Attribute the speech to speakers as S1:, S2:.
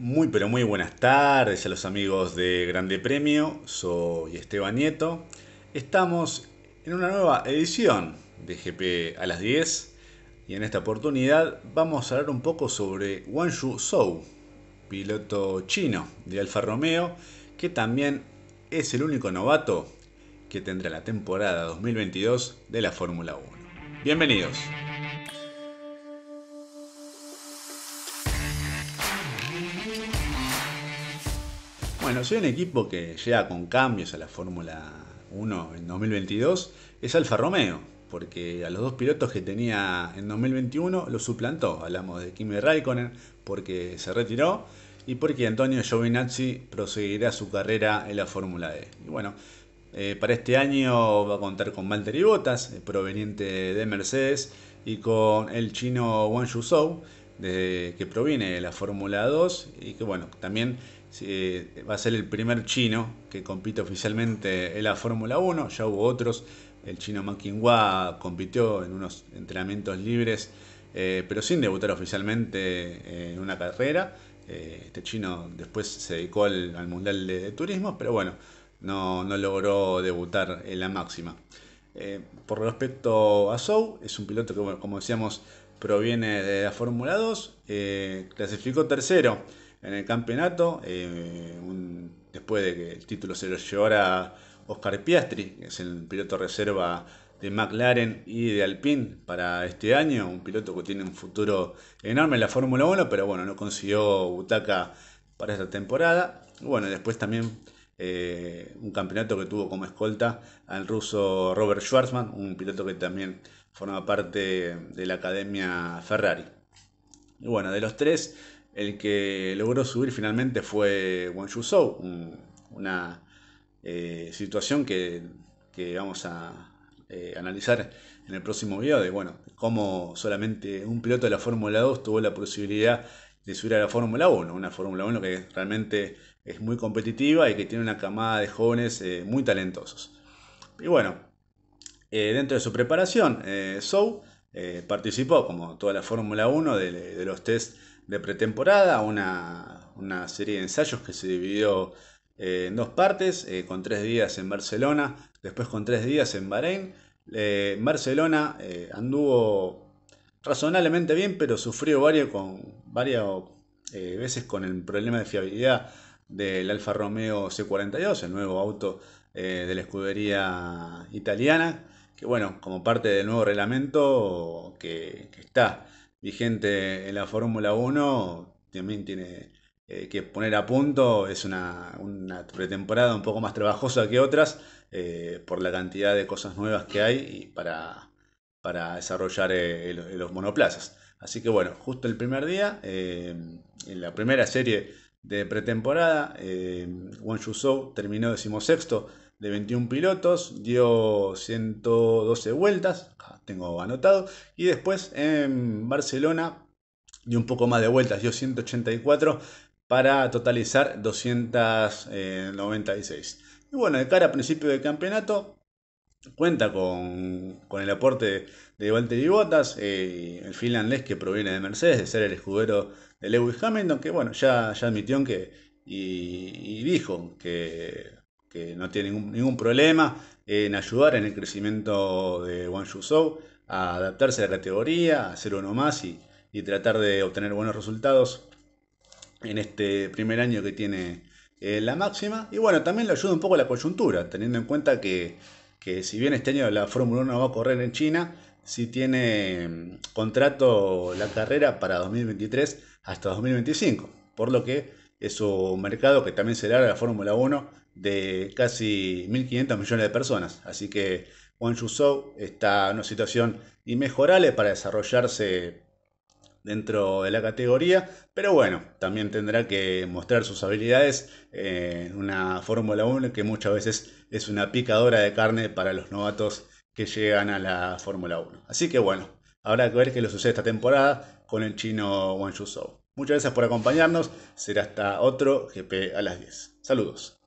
S1: Muy pero muy buenas tardes a los amigos de Grande Premio, soy Esteban Nieto. Estamos en una nueva edición de GP a las 10 y en esta oportunidad vamos a hablar un poco sobre Wang Zhou, piloto chino de Alfa Romeo, que también es el único novato que tendrá la temporada 2022 de la Fórmula 1. Bienvenidos. Bueno, soy un equipo que llega con cambios a la Fórmula 1 en 2022, es Alfa Romeo, porque a los dos pilotos que tenía en 2021 los suplantó. Hablamos de Kimi Raikkonen porque se retiró y porque Antonio Giovinazzi proseguirá su carrera en la Fórmula E. Y bueno, eh, para este año va a contar con Valtteri Bottas, eh, proveniente de Mercedes, y con el chino Wang Zhou, que proviene de la Fórmula 2 y que bueno, también va a ser el primer chino que compite oficialmente en la Fórmula 1. Ya hubo otros. El chino Ma Qinghua compitió en unos entrenamientos libres, eh, pero sin debutar oficialmente en una carrera. Eh, este chino después se dedicó al, Mundial de, Turismo, pero bueno, no, logró debutar en la máxima. Eh, por respecto a Zhou, es un piloto que, como decíamos, proviene de la Fórmula 2, clasificó tercero en el campeonato, eh, después de que el título se lo llevara Oscar Piastri, que es el piloto reserva de McLaren y de Alpine para este año, un piloto que tiene un futuro enorme en la Fórmula 1, pero bueno, no consiguió butaca para esta temporada. bueno, después también eh, un campeonato que tuvo como escolta al ruso Robert Schwarzman, un piloto que también forma parte de la Academia Ferrari. Y bueno, de los tres, el que logró subir finalmente fue Wang Zhou, una eh, situación que, vamos a eh, analizar en el próximo video de bueno, cómo solamente un piloto de la Fórmula 2 tuvo la posibilidad de subir a la Fórmula 1, una Fórmula 1 que realmente es muy competitiva y que tiene una camada de jóvenes eh, muy talentosos. Y bueno, dentro de su preparación, Zhou participó, como toda la Fórmula 1, de, los test de pretemporada, una, serie de ensayos que se dividió eh, en dos partes, eh, con tres días en Barcelona, después con tres días en Bahrein. Eh, en Barcelona anduvo razonablemente bien, pero sufrió varios con, veces con el problema de fiabilidad del Alfa Romeo C42, el nuevo auto de la escudería italiana, que bueno, como parte del nuevo reglamento que, está vigente en la Fórmula 1 también tiene eh, que poner a punto. Es una, pretemporada un poco más trabajosa que otras eh, por la cantidad de cosas nuevas que hay para, para desarrollar eh, los monoplazas. Así que bueno, justo el primer día, en la primera serie de pretemporada, Wang Zhou terminó decimosexto de 21 pilotos, dio 112 vueltas, tengo anotado. Y después en Barcelona dio un poco más de vueltas, dio 184 para totalizar 296. Y bueno, de cara a principio del campeonato, cuenta con, el aporte de Valtteri Bottas, eh, el finlandés que proviene de Mercedes, de ser el escudero de Lewis Hamilton, que bueno, ya, ya admitió que y, dijo que, no tiene ningún, ningún problema en ayudar en el crecimiento de Wang Zhou, a adaptarse a la categoría, a hacer uno más y, tratar de obtener buenos resultados en este primer año que tiene eh, la máxima. Y bueno, también le ayuda un poco la coyuntura, teniendo en cuenta que, si bien este año la Fórmula 1 va a correr en China, sí tiene mm, contrato la carrera para 2023 hasta 2025, por lo que es un mercado que también será la Fórmula 1 de casi 1.500 millones de personas. Así que Wang Zhou está en una situación inmejorable para desarrollarse dentro de la categoría, pero bueno, también tendrá que mostrar sus habilidades en una Fórmula 1 que muchas veces es una picadora de carne para los novatos que llegan a la Fórmula 1. Así que bueno, habrá que ver qué le sucede esta temporada con el chino Wang Zhou. Muchas gracias por acompañarnos, será hasta otro GP a las 10. Saludos.